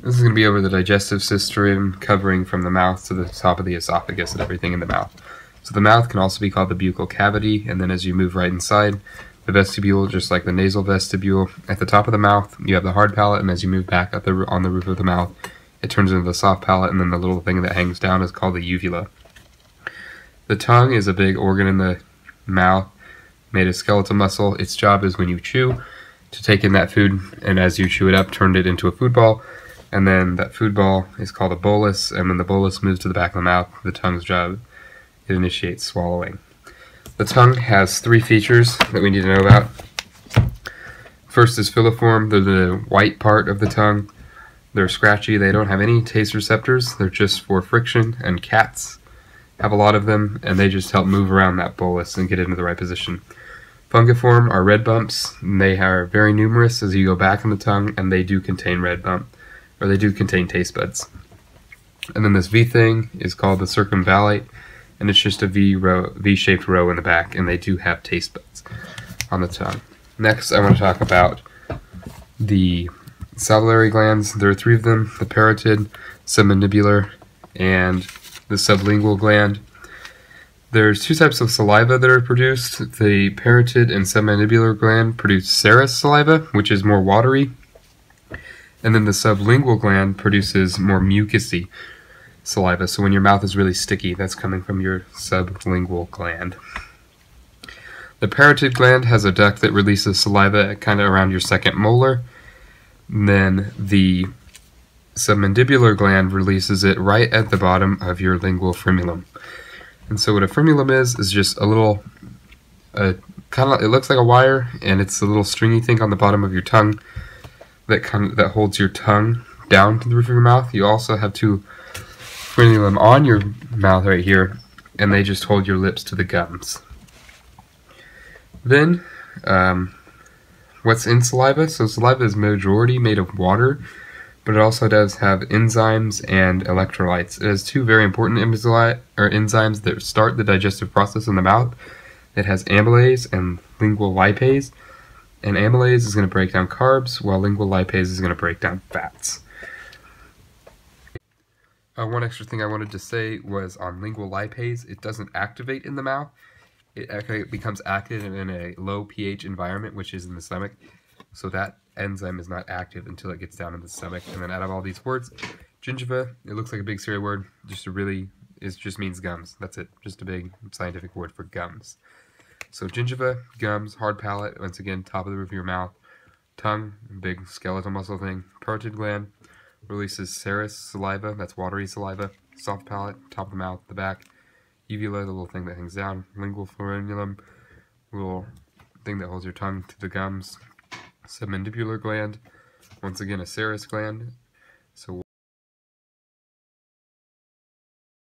This is going to be over the digestive system, covering from the mouth to the top of the esophagus and everything in the mouth. So the mouth can also be called the buccal cavity, and then as you move right inside, the vestibule, just like the nasal vestibule, at the top of the mouth, you have the hard palate, and as you move back up the, on the roof of the mouth, it turns into the soft palate, and then the little thing that hangs down is called the uvula. The tongue is a big organ in the mouth, made of skeletal muscle. Its job is when you chew, to take in that food, and as you chew it up, turn it into a food ball, and then that food ball is called a bolus, and when the bolus moves to the back of the mouth, the tongue's job, it initiates swallowing. The tongue has three features that we need to know about. First is filiform, they're the white part of the tongue. They're scratchy, they don't have any taste receptors, they're just for friction, and cats have a lot of them, and they just help move around that bolus and get into the right position. Fungiform are red bumps, and they are very numerous as you go back in the tongue, and they do contain red bump or they do contain taste buds. And then this V thing is called the circumvallate, and it's just a V row, V-shaped row in the back, and they do have taste buds on the tongue. Next, I want to talk about the salivary glands. There are three of them: the parotid, submandibular, and the sublingual gland. There's two types of saliva that are produced. The parotid and submandibular gland produce serous saliva, which is more watery, and then the sublingual gland produces more mucousy saliva. So when your mouth is really sticky, that's coming from your sublingual gland. The parotid gland has a duct that releases saliva kind of around your second molar. And then the submandibular gland releases it right at the bottom of your lingual frenulum. And so what a frenulum is is just a little, uh, kind of it looks like a wire, and it's a little stringy thing on the bottom of your tongue that kind of, that holds your tongue down to the roof of your mouth. You also have two frenulum on your mouth right here, and they just hold your lips to the gums. Then, um, what's in saliva? So saliva is majority made of water, but it also does have enzymes and electrolytes. It has two very important enzymes that start the digestive process in the mouth. It has amylase and lingual lipase, and amylase is going to break down carbs, while lingual lipase is going to break down fats. Uh, one extra thing I wanted to say was on lingual lipase, it doesn't activate in the mouth. It actually becomes active in a low pH environment, which is in the stomach. So that enzyme is not active until it gets down in the stomach. And then out of all these words, gingiva, it looks like a big scary word, just a really, it just means gums. That's it, just a big scientific word for gums. So gingiva, gums, hard palate, once again, top of the roof of your mouth, tongue, big skeletal muscle thing, parotid gland, releases serous saliva, that's watery saliva, soft palate, top of the mouth, the back, uvula, the little thing that hangs down, lingual frenulum, little thing that holds your tongue to the gums, submandibular gland, once again a serous gland, so